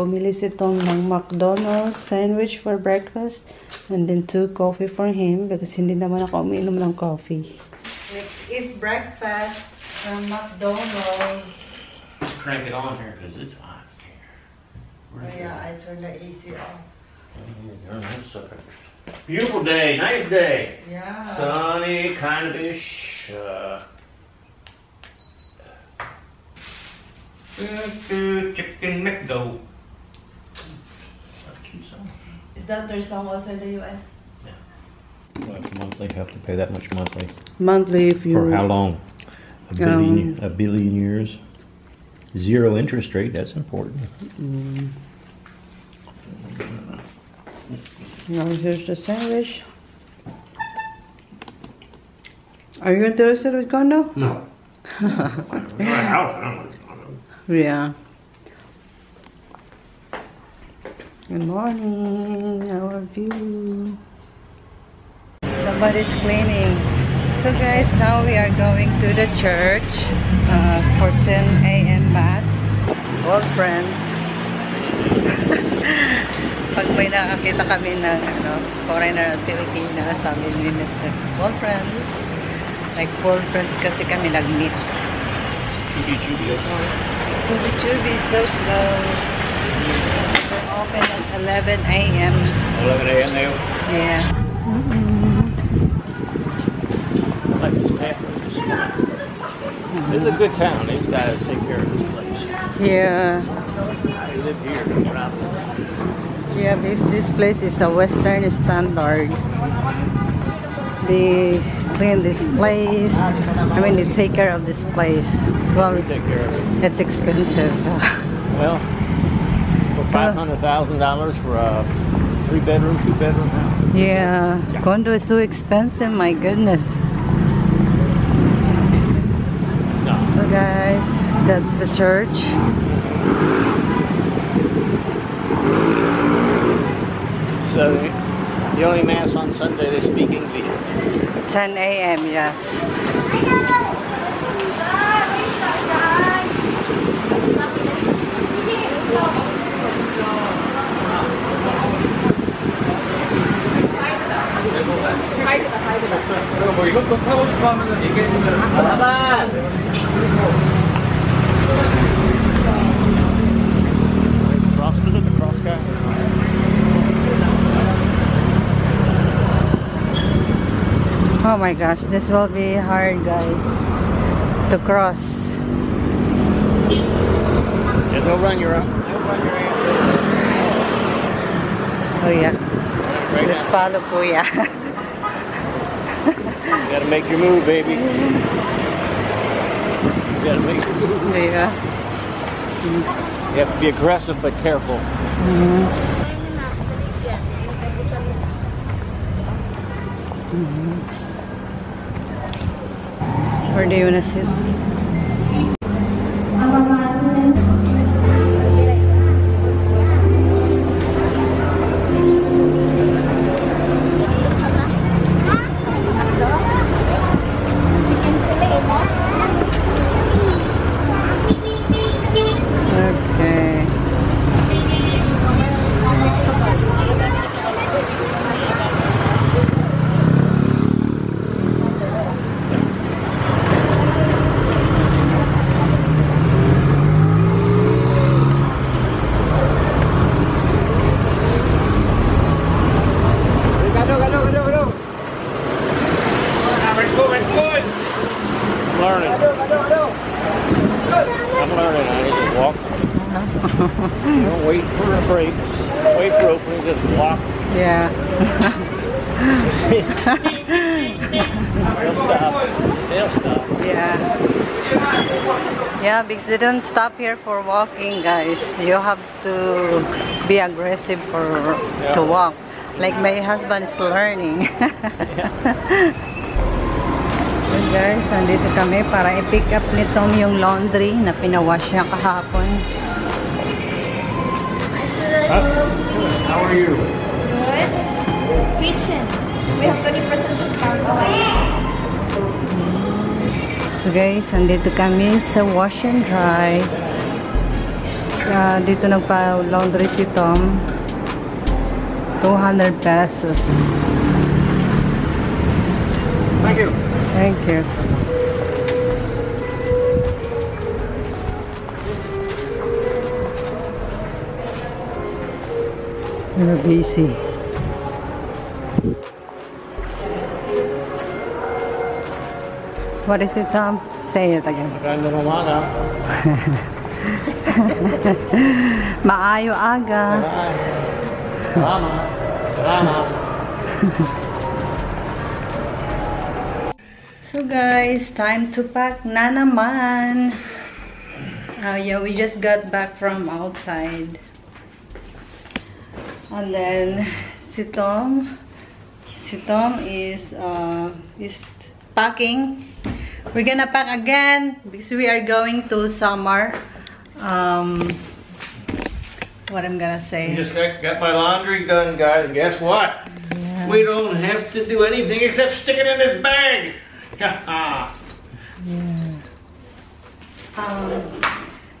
bumili si Tom ng McDonald's sandwich for breakfast and then two coffee for him because hindi naman ako umiinom ng coffee. Let's eat breakfast from McDonald's. Just crank it on here because it's hot here. Oh yeah, I turned the AC off. Darn that. Beautiful day, nice day. Yeah. Sunny, kind of ish. Uh, Choo-choo, chicken McDo. That's a cute song. Is that their song also in the US? What, monthly, have to pay that much monthly. Monthly if you... For how long? A billion, Um, a billion years. Zero interest rate, that's important. Now here's the sandwich. Are you interested with condo? No. My house, I don't Yeah. Good morning. How are you? Somebody's cleaning. So guys, now we are going to the church uh, for 10 a.m. mass. All friends. Pag may nakakita kami ng ano, foreigner at Filipina, sabi ni Mr. All friends. Like four friends kasi kami nag-meet. Chubby Chubby, Chubby open at 11 a.m. 11 a.m. now. Yeah. Like this. This is a good town. These guys take care of this place. Yeah. I live here. Yeah, this, this place is a Western standard. They clean this place. I mean, they take care of this place. Well, take care of it. it's expensive. So. Well, five hundred thousand dollars for a three bedroom, two bedroom house. Yeah, condo is so expensive. My goodness. No. So guys, that's the church. So the only mass on Sunday they speak English. 10 a.m. Yes. Cross, was it the cross guy? Oh my gosh, this will be hard, guys, to cross. Yeah, they'll run your, they'll run your ass. Oh yeah, Right this now. follow kuya. You gotta make your move, baby. You gotta make your move. yeah. You have to be aggressive but careful. Where do you wanna sit? Okay. I'm learning. I'm learning. I need to walk. Don't wait for brakes. Wait for opening. Just walk. Yeah. They'll stop. They'll stop. Yeah. Yeah, because they don't stop here for walking, guys. You have to be aggressive for to walk. Like my husband is learning. so guys, nandito kami para i-pick up ni Tom yung laundry na pinawash niya kahapon. Huh? How are you? Good. Kitchen. We have 20% discount on these. So guys, nandito kami sa wash and dry. Ah, dito nagpa-laundry si Tom. 200 pesos. Thank you. Thank you. We're busy. What is it, Tom? Say it again. Magandang umaga. Maayo aga. Salamat. Salamat. So guys, time to pack na naman. Uh, yeah, we just got back from outside. And then si Tom, si Tom is uh, is packing. We're gonna pack again because we are going to summer. Um, what I'm gonna I say. just got, got my laundry done, guys, and guess what? We don't have to do anything except stick it in this bag. Um,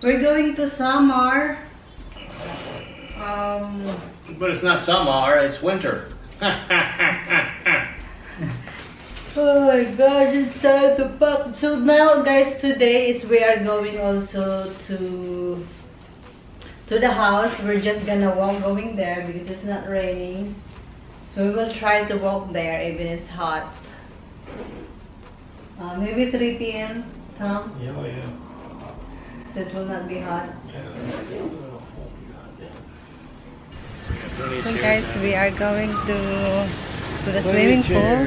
we're going to summer. Um, but it's not summer, it's winter. Oh my gosh, it's time to pack. So now guys, today is we are going also to to the house. We're just gonna walk going there because it's not raining. So we will try to walk there even it's hot. Uh, maybe 3 p.m. Tom, Yeah, oh, yeah. so it will not be hot. So guys, we are going to to the swimming pool.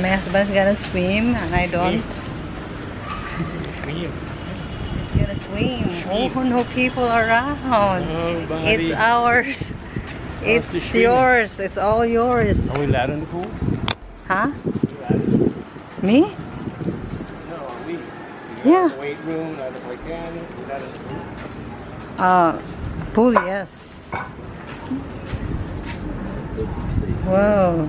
My husband's gonna swim and I don't. Swim. He's gonna swim. Oh, no people around. Nobody. It's ours. It's yours. It's all yours. Are we allowed in the pool? Huh? Me? No, we. Yeah. Weight room, not if I can. Not the pool. Uh, pool, yes. Whoa.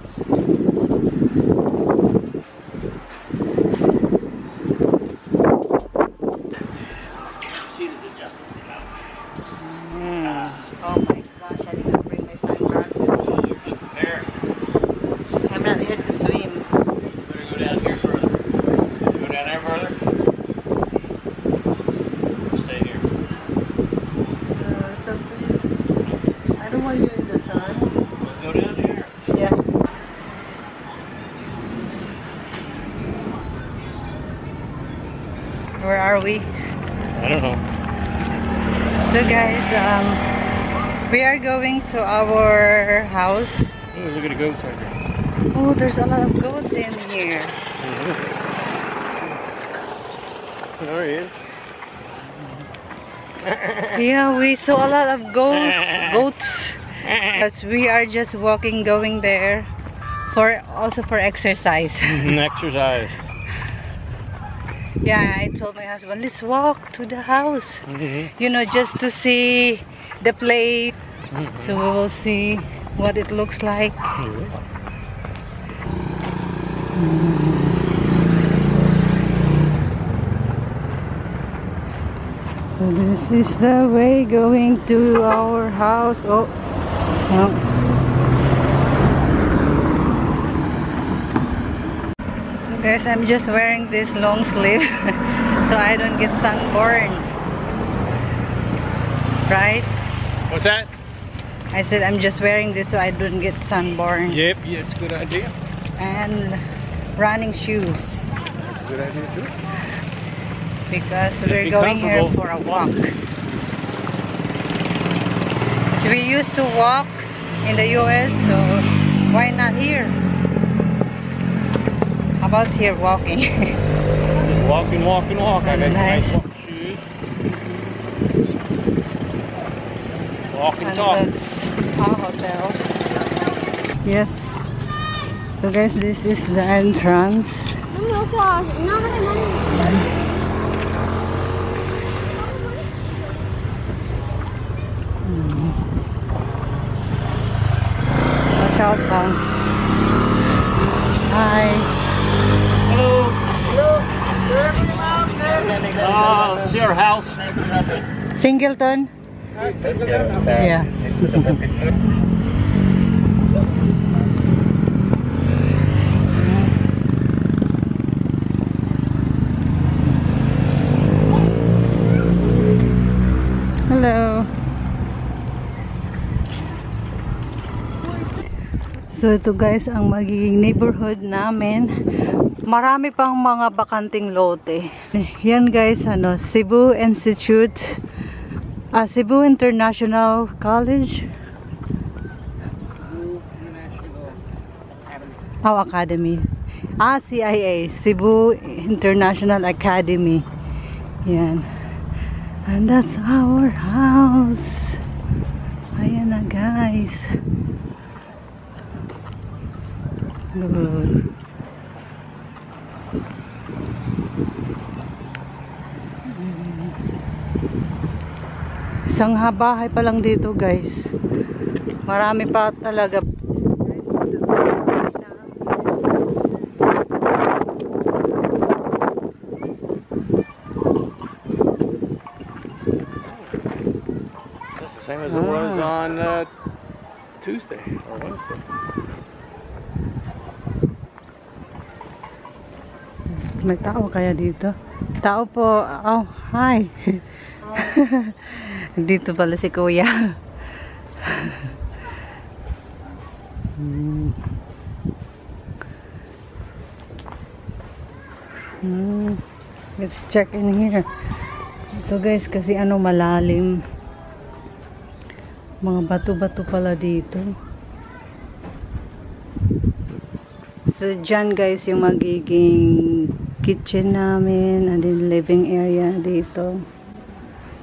going to our house. Oh, look at the goats right there. Oh, there's a lot of goats in here. There he is. Yeah, we saw a lot of goats. Goats. Because we are just walking, going there for also for exercise. Exercise. yeah, I told my husband, let's walk to the house. Mm-hmm. You know, just to see the plate. So we will see what it looks like. So this is the way going to our house. Oh, no. So guys, I'm just wearing this long sleeve so I don't get sunburned. Right? What's that? I said I'm just wearing this so I don't get sunburned. Yep, yeah, it's a good idea. And running shoes That's a good idea too. because Just we're be going here for a walk. So we used to walk in the US, so why not here? How about here walking? walking, walking, and walk and walk. I got Nice. nice walk shoes. Walk and and talk. That's our hotel. Yes. So guys, this is the entrance. Watch out, Tom. Hi. Hello. Hello. uh, see our house? Singleton? Yeah. Hello. So ito guys ang magiging neighborhood namin. Marami pang mga bakanting lote. Yan guys, ano, Cebu Institute, ah, Cebu International College. Oh, Academy. Ah, CIA, Cebu International Academy. Yan. And that's our house. Ayan na guys. Good. Isang bahay pa lang dito guys. Marami pa talaga. That's the same as it was Ah. on uh, Tuesday or Wednesday. May tao kaya dito? Tao po. Oh, hi. dito pala si kuya. Hmm. Let's check in here. Ito guys, kasi ano malalim. Mga bato-bato pala dito. So, dyan guys, yung magiging kitchen namin, and then living area dito.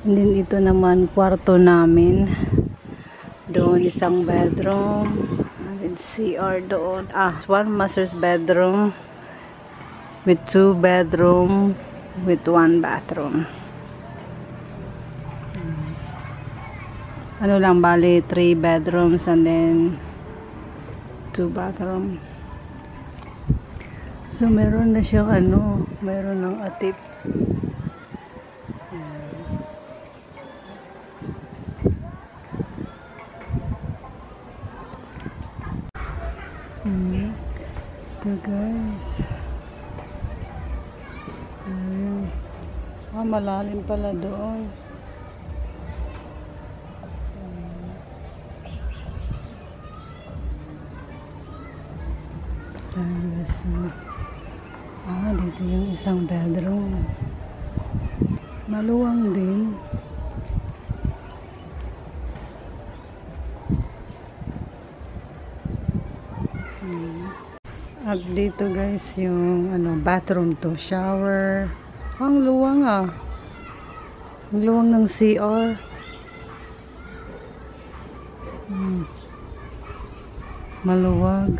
And then ito naman, kwarto namin. Doon, isang bedroom. And then CR doon. Ah, one master's bedroom with two bedroom with one bathroom. Ano lang, bali, three bedrooms and then two bathroom. So, meron na siyang ano, meron ng atip. Mm. Ito guys. Ayun. Ah, malalim pala doon. Tapos, ah, dito yung isang bedroom. Maluwang din. Hmm. At dito guys yung ano bathroom to shower. Ang luwang ah. Ang luwang ng CR. Hmm. Maluwag.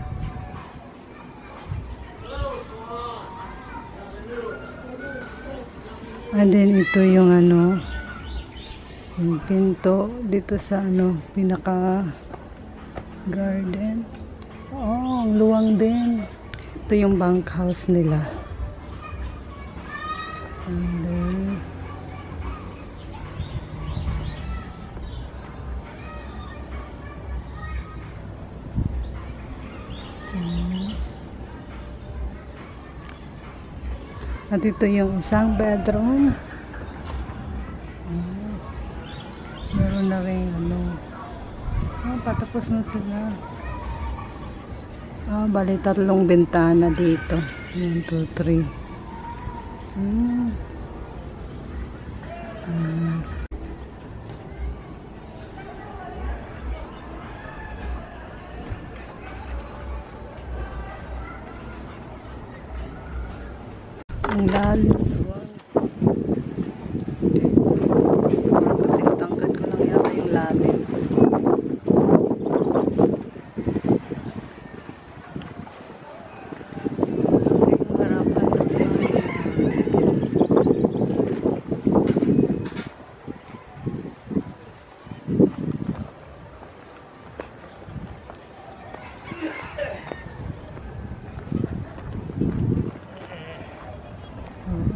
And then ito yung ano yung pinto dito sa ano pinaka garden. Oh, ang luwang din. Ito yung bunk house nila. And then. At ito yung isang bedroom. Mm. Meron na rin ano. Ah, patapos na sila. Ah, bali tatlong bintana dito. 1, 2, 3. Hmm. Hmm. Ang lalim. Parang kasi tangkad ko lang yata yung lalim. Yung harapan. Oo.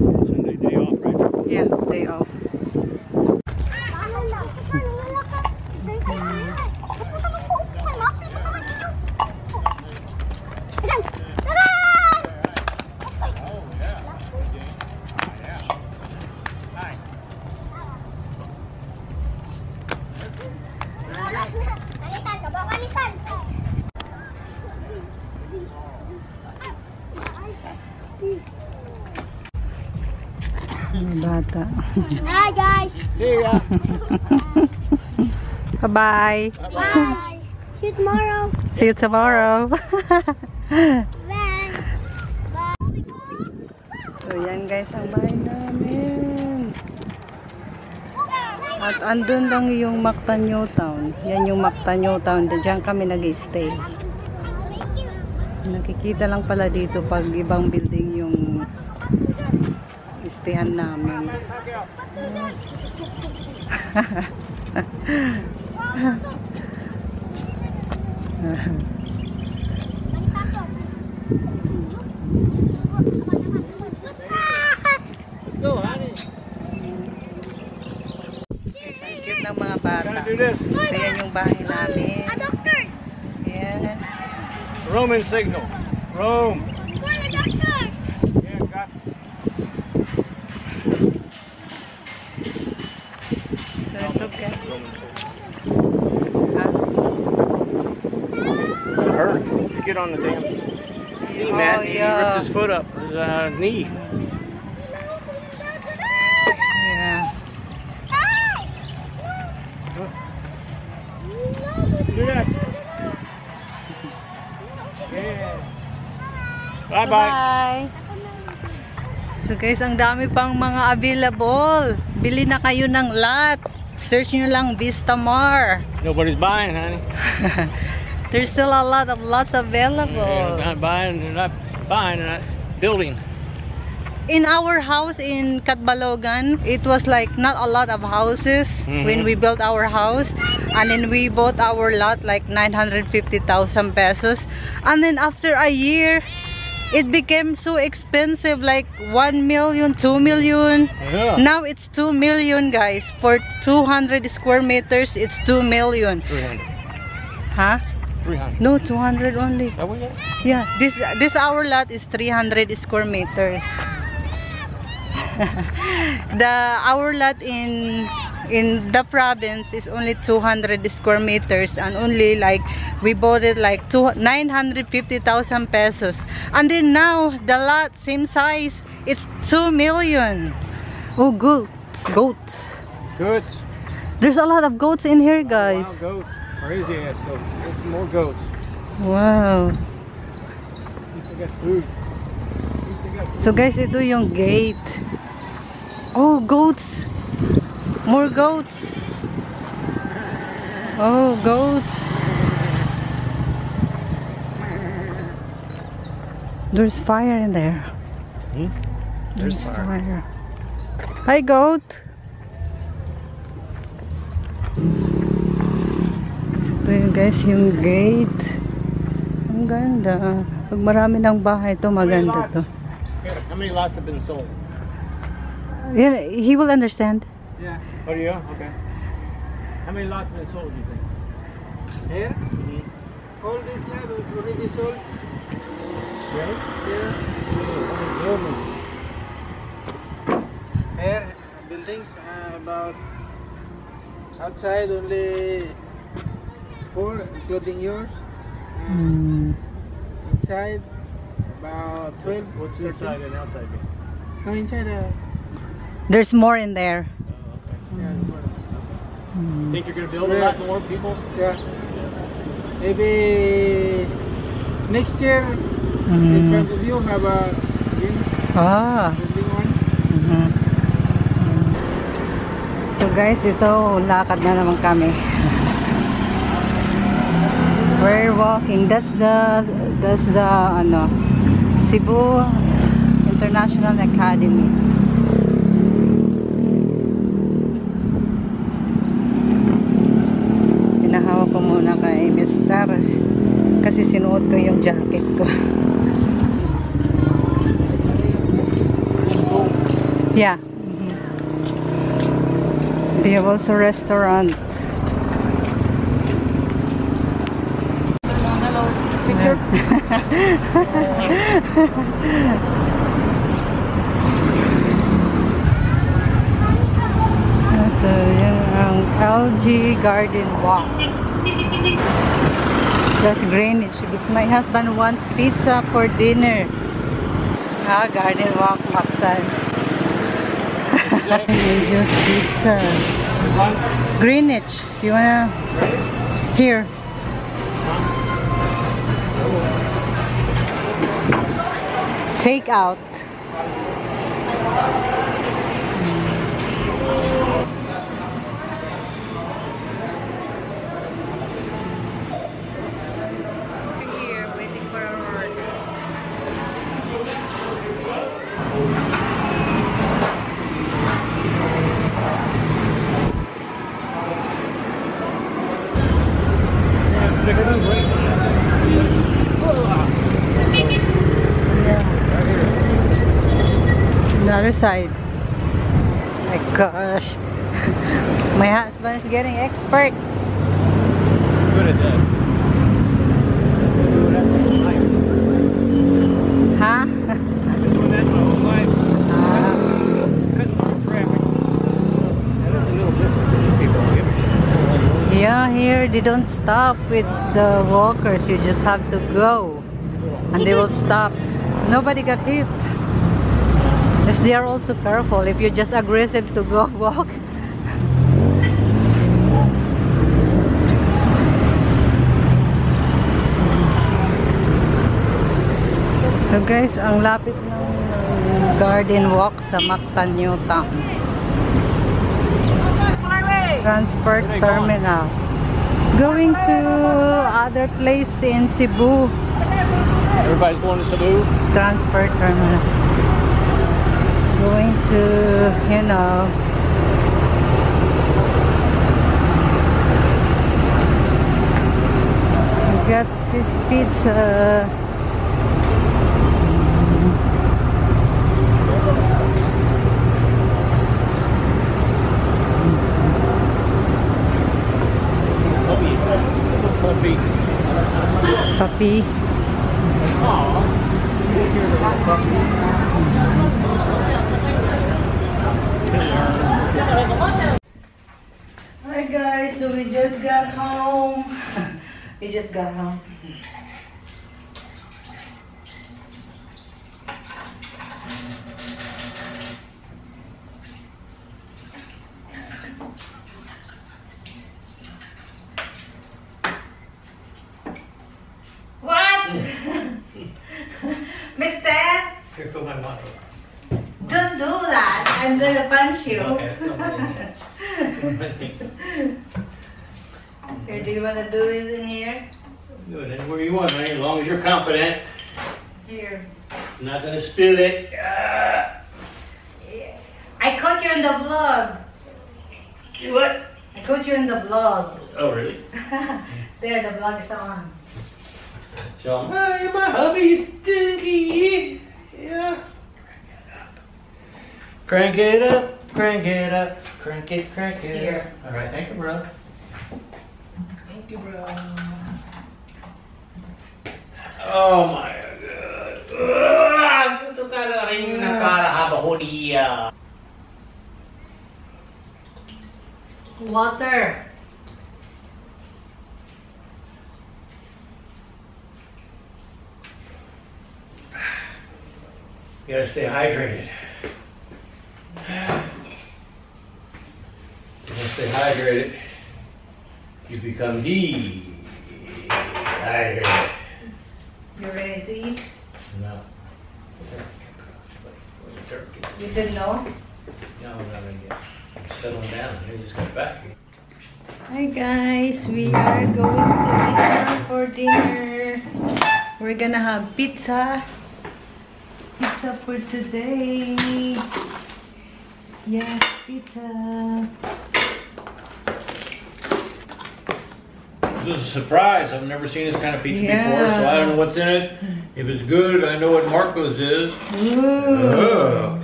Bata. Hi guys. See ya. Bye-bye. Bye. See you tomorrow. See you tomorrow. Bye. so, yan guys ang bahay namin. At andun lang yung Mactan New Town. Yan yung Mactan New Town. Diyan kami nag-stay. Nakikita lang pala dito pag ibang building yung istehan namin. Let's go, honey. Ang cute ng mga bata. Gonna do this. Kasi yan yung bahay namin. A doctor. Yan. Roman signal. Rome. On the damn knee, Oh, man. He yeah. ripped his foot up. His uh, knee. Yeah. Do that. Yeah. Bye bye. Bye. So guys, ang dami pang mga available. Bili na kayo ng lot. Search nyo lang Vistamar. Nobody's buying, honey. There's still a lot of lots They're available. not buying. They're not buying. They're not building. In our house in Catbalogan, it was like not a lot of houses when Mhm. we built our house. And then we bought our lot like 950,000 pesos. And then after a year, it became so expensive like 1 million, 2 million. Yeah. Now it's 2 million guys. For 200 square meters, it's 2 million. 300. Huh? 300. No, 200 only. We got? Yeah, this this our lot is 300 square meters. the our lot in in the province is only 200 square meters and only like we bought it like two 950,000 pesos. And then now the lot same size, it's 2 million. Oh, goats, goats. Goods. There's a lot of goats in here, oh, guys. Wow, goats. Crazy ass goats. There's more goats. Wow. At least they got food. At least they So guys, ito yung gate. Oh, goats. More goats. Oh, goats. There's fire in there. Hmm? There's, There's fire. fire. Hi, goat. Ito yung guys, yung gate. Ang ganda. Pag marami ng bahay to maganda to. How many lots have been sold? Yeah, he will understand. Yeah. Oh, yeah? Okay. How many lots have been sold, do you think? Here, Mhm. all this land already sold. Really? Here, Building. here buildings uh, about outside only four, including yours. And Hmm. inside about 12. What's 13. inside and outside? No, inside. Uh, There's more in there. Oh, okay. yeah, it's more. Think you're gonna build a lot more people? yeah. Maybe next year, in Mm. front of you have a green Ah. building one. Mhm. So guys, ito lakad na naman kami. We're walking. That's the that's the ano Cebu International Academy. Pinahawak ko muna kay Mr. Kasi sinuot ko yung jacket ko. Yeah. Mhm. They have also restaurant. So, yan ang LG Garden Walk. That's Greenwich. Because my husband wants pizza for dinner. Ah, Garden Walk, Mactan. Angel's Pizza. Greenwich. You wanna? Here. Take out. The other side. My gosh. My husband is getting expert. Good at that. Doing that my whole life. Huh? Doing that my whole life. Ah. Cutting through traffic. That is a little different than people give a shit. Yeah, here they don't stop with the walkers. You just have to go. And they will stop. Nobody got hit. They are also careful. If you're just aggressive to go walk. So guys, ang lapit ng garden walk sa Mactan, New Town. Transport terminal. Going to other place in Cebu. Everybody's going to Cebu. Transport terminal. Going to, you know, got this pizza. Puppy. Puppy. Puppy. Hi guys, so we just got home. we just got home. What? Mister, Here for my money. don't do that. I'm you. Okay. Here, do you wanna do it in here? Do it anywhere you want, man, as long as you're confident. Here. I'm not gonna spill it. Ah. I caught you in the vlog. What? I caught you in the vlog. Oh, really? there, the vlog is on. So, my, my hubby's stinky. Yeah. Crank it up, crank it up, crank it, crank it Here. All right, thank you, bro. Thank you, bro. Oh my God. Ah, ito ka na rin na para haba niya. Water. You gotta stay hydrated. You gotta stay hydrated. You become dehydrated. You ready to eat? No. You said no? No, I'm not ready yet. Settling down. I just got back. Hi guys, we are going to for dinner. We're gonna have pizza. Pizza for today. Yes, pizza. This is a surprise. I've never seen this kind of pizza before, so I don't know what's in it. If it's good, I know what Marco's is. Ooh. Oh.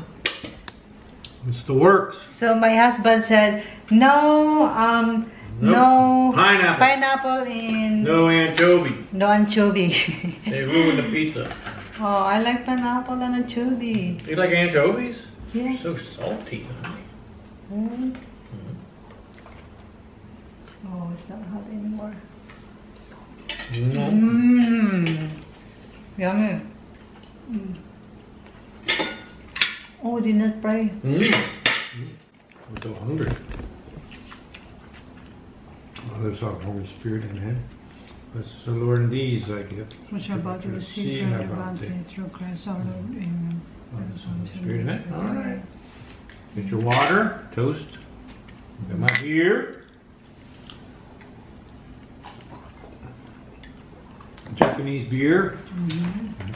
It's the works. So my husband said, no, um, Nope. no Pineapple. pineapple in No anchovy. no anchovy. They ruined the pizza. oh, I like pineapple and anchovy. You like anchovies? Yeah. So salty. honey. Mm. Oh, it's not hot anymore. No. Mmm. Yummy. Mm. Oh, did not fry. Mm. I'm so hungry. Well, there's our Holy Spirit in him. Bless the Lord in these I give. Which are about to receive from the bounty through Christ our Lord. Amen. All right. Get your water, toast. Got my beer. Japanese beer. Mm-hmm.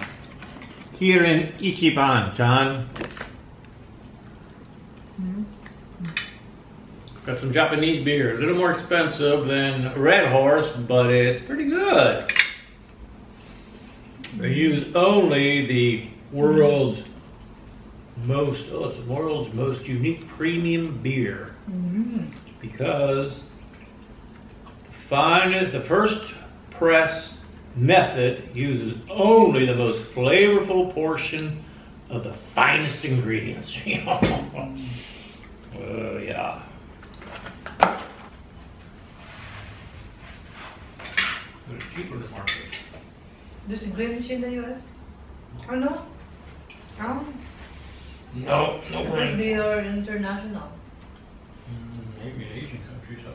Kirin Ichiban, John. Mm-hmm. Got some Japanese beer. A little more expensive than Red Horse, but it's pretty good. They use only the world's most, oh, it's the world's most unique premium beer. Because the finest, the first press method uses only the most flavorful portion of the finest ingredients. oh, yeah. They're cheaper than market. There's ingredients in the US? Oh no? Oh, No, no brand. they are international. Mm, Maybe in Asian countries, I